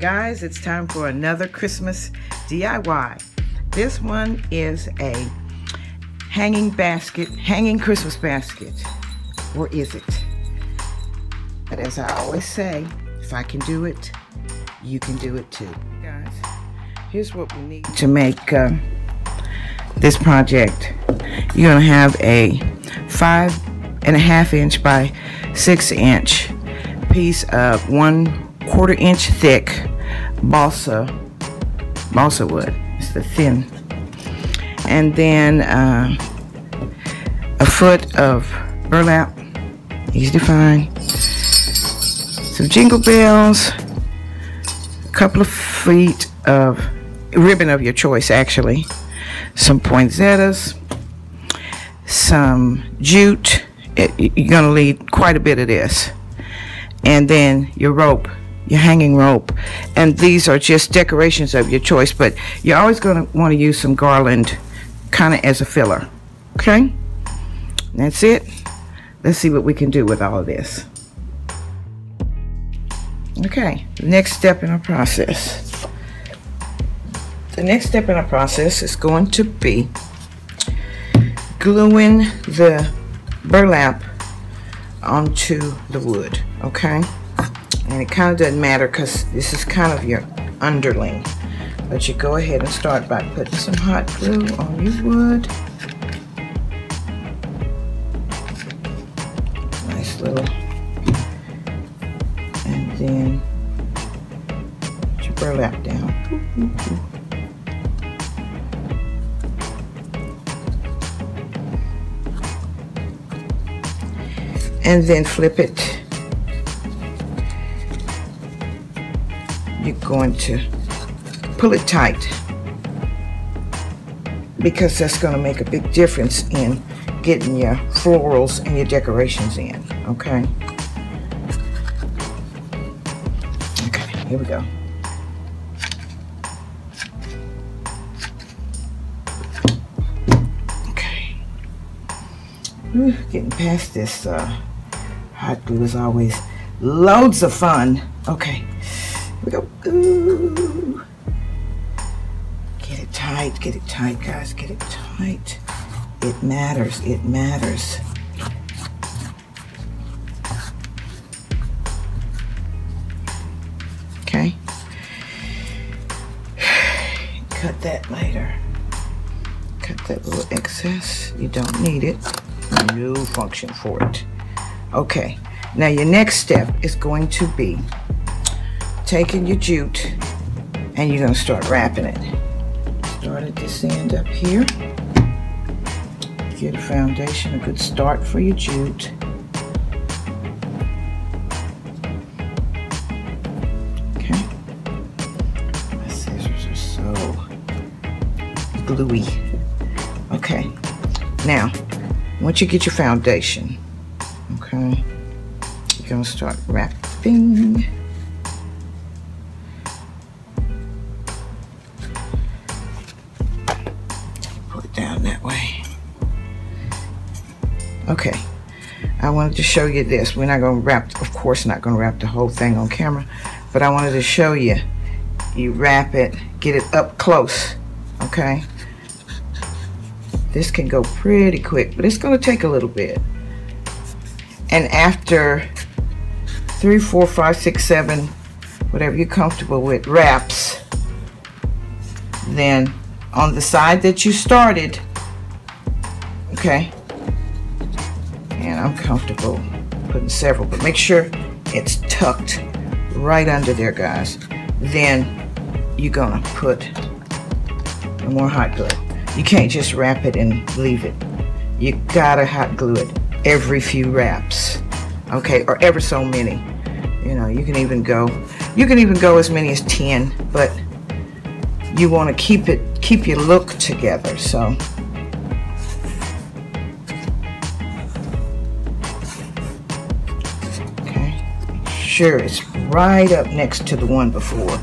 Guys, it's time for another Christmas DIY. This one is a hanging basket, hanging Christmas basket. Or is it? But as I always say, if I can do it, you can do it too. Guys, here's what we need to make uh, this project. You're gonna have a five and a half inch by six inch piece of one quarter inch thick balsa balsa wood. It's the thin. And then uh, a foot of burlap, easy to find. Some jingle bells, a couple of feet of ribbon of your choice, actually. Some poinsettias, some jute. It, you're gonna need quite a bit of this. And then your rope your hanging rope. And these are just decorations of your choice, but you're always going to want to use some garland kind of as a filler. Okay? That's it. Let's see what we can do with all of this. Okay, the next step in our process. The next step in our process is going to be gluing the burlap onto the wood, okay? And it kind of doesn't matter because this is kind of your underling. But you go ahead and start by putting some hot glue on your wood. Nice little and then put your burlap down. And then flip it you're going to pull it tight because that's going to make a big difference in getting your florals and your decorations in okay? Okay here we go. Okay. Ooh, getting past this uh, hot glue is always loads of fun. Okay we go. Ooh. Get it tight. Get it tight, guys. Get it tight. It matters. It matters. Okay. Cut that later. Cut that little excess. You don't need it. No function for it. Okay. Now your next step is going to be taking your jute and you're to start wrapping it. Start at this end up here. Get a foundation, a good start for your jute. Okay. My scissors are so gluey. Okay. Now, once you get your foundation, okay, you're to start wrapping Okay, I wanted to show you this. We're not going to wrap, of course not going to wrap the whole thing on camera, but I wanted to show you. You wrap it, get it up close, okay? This can go pretty quick, but it's going to take a little bit. And after three, four, five, six, seven, whatever you're comfortable with, wraps, then on the side that you started, okay, and I'm comfortable putting several, but make sure it's tucked right under there, guys. Then you're gonna put more hot glue. You can't just wrap it and leave it. You gotta hot glue it every few wraps, okay, or ever so many. You know, you can even go, you can even go as many as 10, but you wanna keep it, keep your look together, so Okay. sure it's right up next to the one before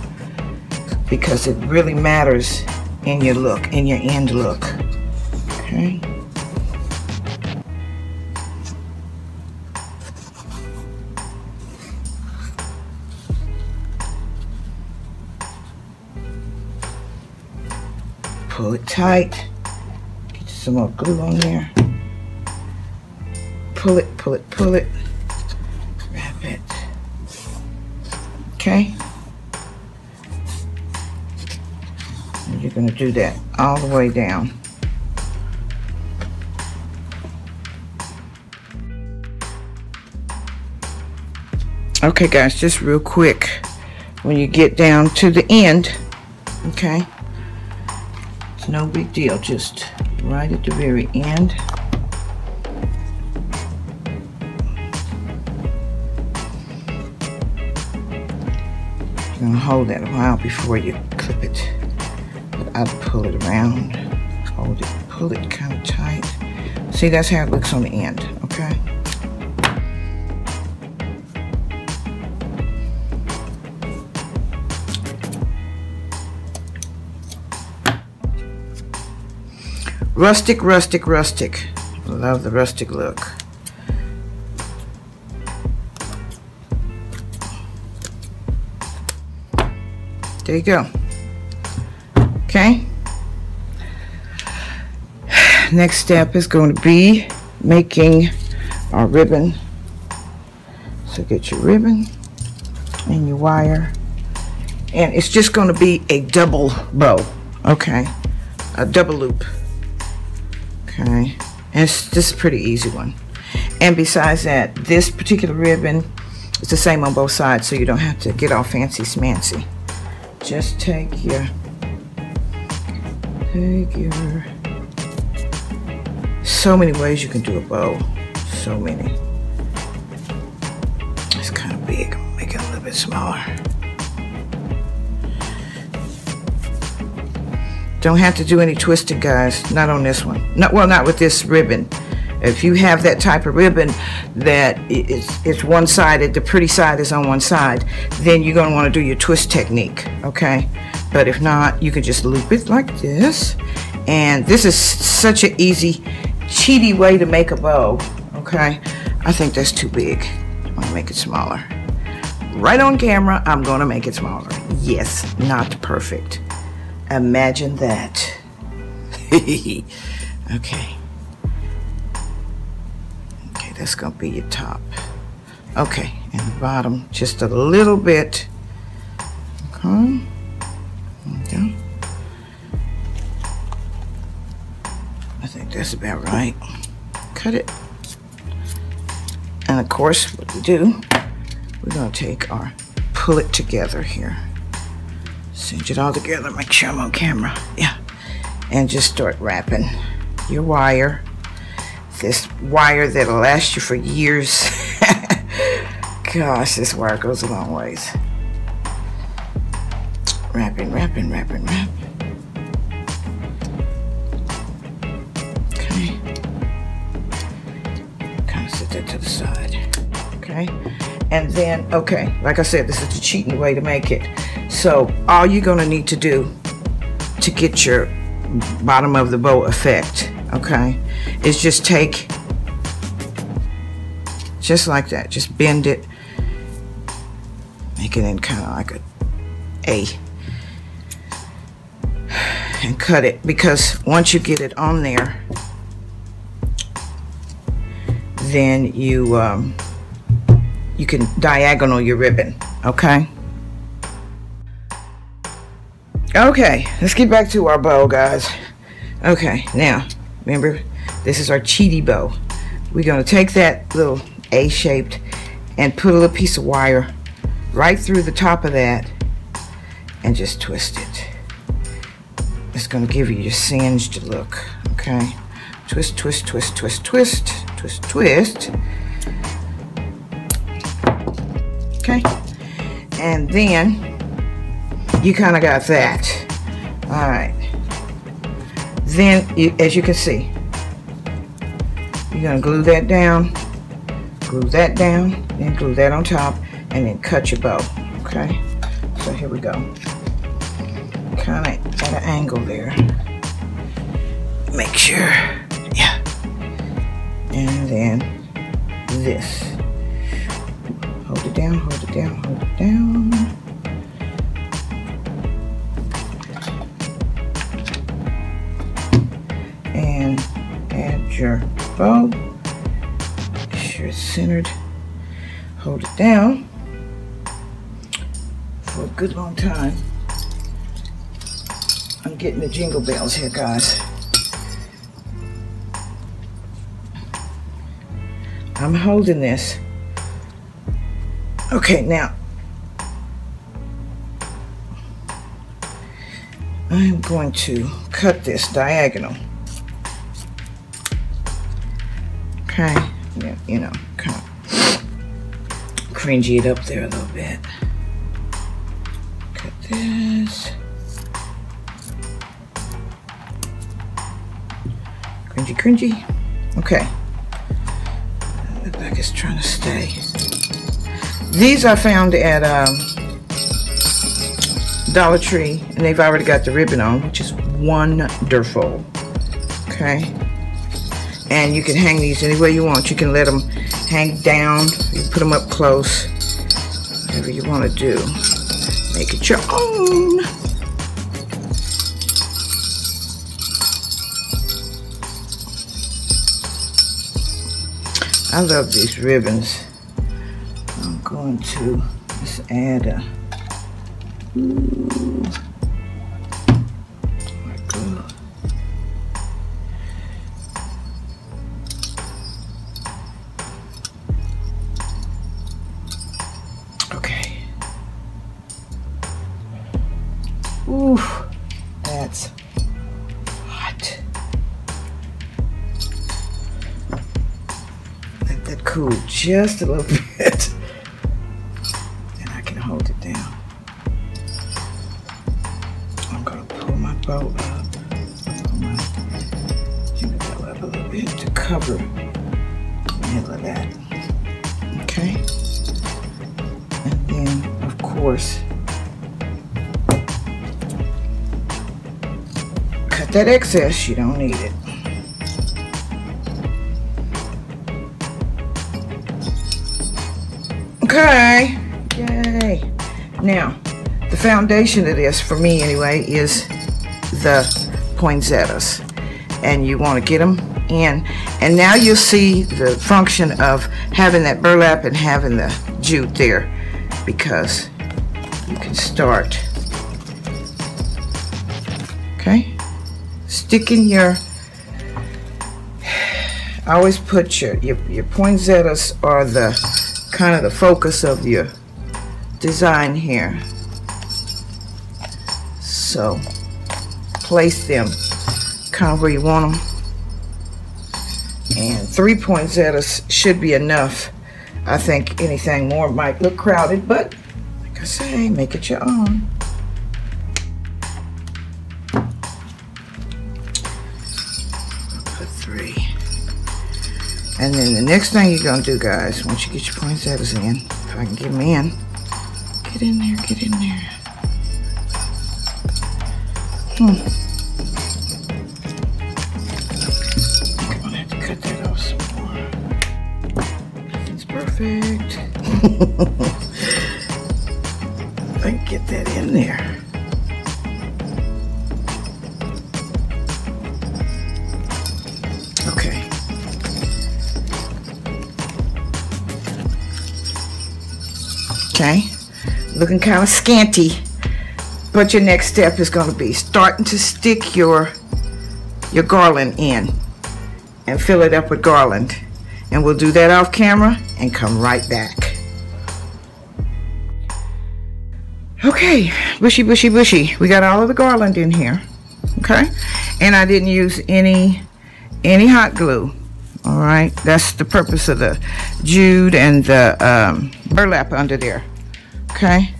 because it really matters in your look, in your end look. Okay. Pull it tight. Get some more glue on there. Pull it, pull it, pull it. Wrap it. Okay. And you're going to do that all the way down. Okay guys, just real quick. When you get down to the end, okay, it's no big deal. Just right at the very end. You're gonna hold that a while before you clip it. But I'd pull it around, hold it, pull it kind of tight. See, that's how it looks on the end, okay? Rustic, rustic, rustic. Love the rustic look. There you go. Okay. Next step is going to be making our ribbon. So get your ribbon and your wire. And it's just going to be a double bow. Okay. A double loop. Okay, and it's just a pretty easy one. And besides that, this particular ribbon is the same on both sides, so you don't have to get all fancy smancy. Just take your, take your, so many ways you can do a bow. So many. It's kind of big. Make it a little bit smaller. Don't have to do any twisting, guys. Not on this one. Not well, not with this ribbon. If you have that type of ribbon that it's, it's one-sided, the pretty side is on one side, then you're going to want to do your twist technique, okay? But if not, you can just loop it like this. And this is such an easy, cheaty way to make a bow, okay? I think that's too big. I'm going to make it smaller. Right on camera, I'm going to make it smaller. Yes, not perfect. Imagine that. okay. Okay, that's going to be your top. Okay, and the bottom just a little bit. Okay. Okay. I think that's about right. Cut it. And of course, what we do, we're going to take our, pull it together here. Cinch it all together, make sure I'm on camera. Yeah. And just start wrapping your wire. This wire that'll last you for years. Gosh, this wire goes a long ways. Wrapping, wrapping, wrapping, wrapping. Okay. Kind of set that to the side. Okay. And then, okay, like I said, this is the cheating way to make it. So all you're gonna need to do to get your bottom of the bow effect, okay, is just take, just like that, just bend it, make it in kind of like a A, and cut it, because once you get it on there, then you, um, you can diagonal your ribbon, okay? Okay, let's get back to our bow, guys. Okay, now, remember, this is our cheaty bow. We're going to take that little A-shaped and put a little piece of wire right through the top of that and just twist it. It's going to give you your singed look, okay? Twist, twist, twist, twist, twist, twist, twist. Okay? And then you kind of got that. All right. Then, as you can see, you're going to glue that down, glue that down, then glue that on top, and then cut your bow, okay? So here we go. Kind of at an angle there. Make sure, yeah. And then this. Hold it down, hold it down, hold it down. Your bow. Make sure it's centered. Hold it down for a good long time. I'm getting the jingle bells here, guys. I'm holding this. Okay, now I'm going to cut this diagonal. Okay, yeah, you know, kind of cringy it up there a little bit. Cut this. Cringy, cringy. Okay. Look like it's trying to stay. These I found at um, Dollar Tree, and they've already got the ribbon on, which is wonderful. Okay. And you can hang these any way you want. You can let them hang down. You put them up close. Whatever you want to do. Make it your own. I love these ribbons. I'm going to just add a ooh, just a little bit. And I can hold it down. I'm gonna pull my bow up. Pull my bell up a little bit to cover the middle of that. Okay. And then, of course, cut that excess. You don't need it. Okay. Yay. Now, the foundation of this, for me anyway, is the poinsettias. And you want to get them in. And now you'll see the function of having that burlap and having the jute there because you can start. Okay? Sticking your I always put your, your, your poinsettias are the kind of the focus of your design here. So place them kind of where you want them. And three poinsettias should be enough. I think anything more might look crowded, but like I say, make it your own. And then the next thing you're gonna do, guys, once you get your poinsettias in, if I can get them in, get in there, get in there. Hmm. To perfect. I can get that in there. Okay, looking kind of scanty. But your next step is going to be starting to stick your your garland in and fill it up with garland. And we'll do that off camera and come right back. Okay, bushy, bushy, bushy. We got all of the garland in here. Okay, and I didn't use any any hot glue. All right, that's the purpose of the jute and the um, burlap under there. Okay,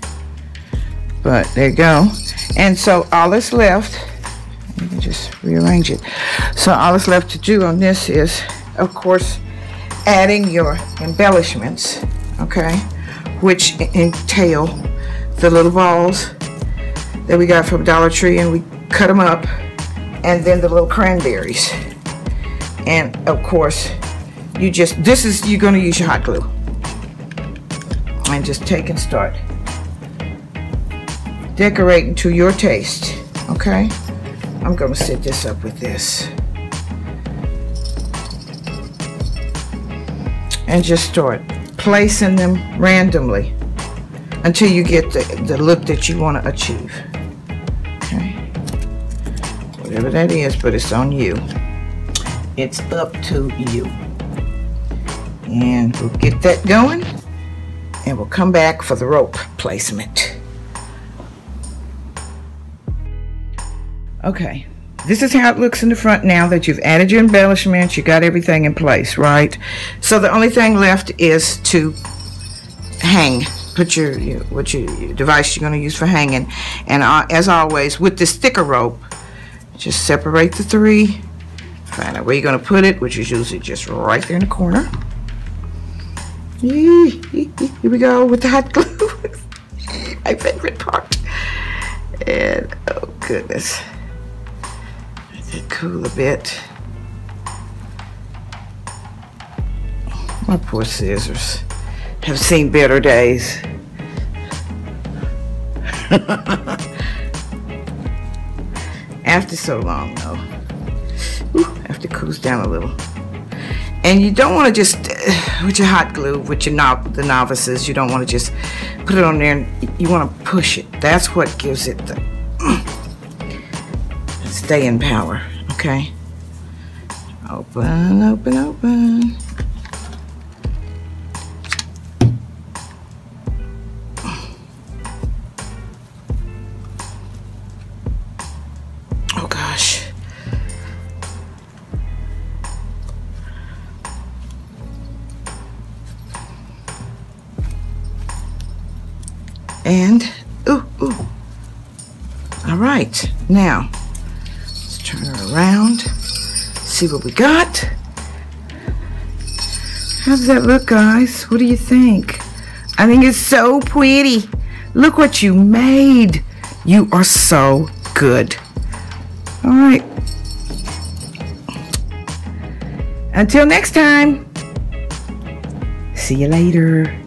but there you go. And so all that's left, you can just rearrange it. So all that's left to do on this is, of course, adding your embellishments. Okay, which entail the little balls that we got from Dollar Tree, and we cut them up, and then the little cranberries and of course you just this is you're going to use your hot glue and just take and start decorating to your taste okay I'm to set this up with this and just start placing them randomly until you get the, the look that you want to achieve. Okay. Whatever that is, but it's on you. It's up to you. And we'll get that going and we'll come back for the rope placement. Okay, this is how it looks in the front now that you've added your embellishments, you got everything in place, right? So the only thing left is to hang. Put your, your what your, your, device you're going to use for hanging. And uh, as always, with this thicker rope, just separate the three. Find out where you're going to put it, which is usually just right there in the corner. Here we go with the hot glue. My favorite part. And, oh goodness Let it cool a bit. My poor scissors have seen better days. after so long though, after it cools down a little. And you don't want to just, with your hot glue, with your no the novices, you don't want to just put it on there and you want to push it. That's what gives it the stay in power, okay? Open, open, open. Now Turn her around. See what we got. How does that look, guys? What do you think? I think it's so pretty. Look what you made. You are so good. All right. Until next time. See you later.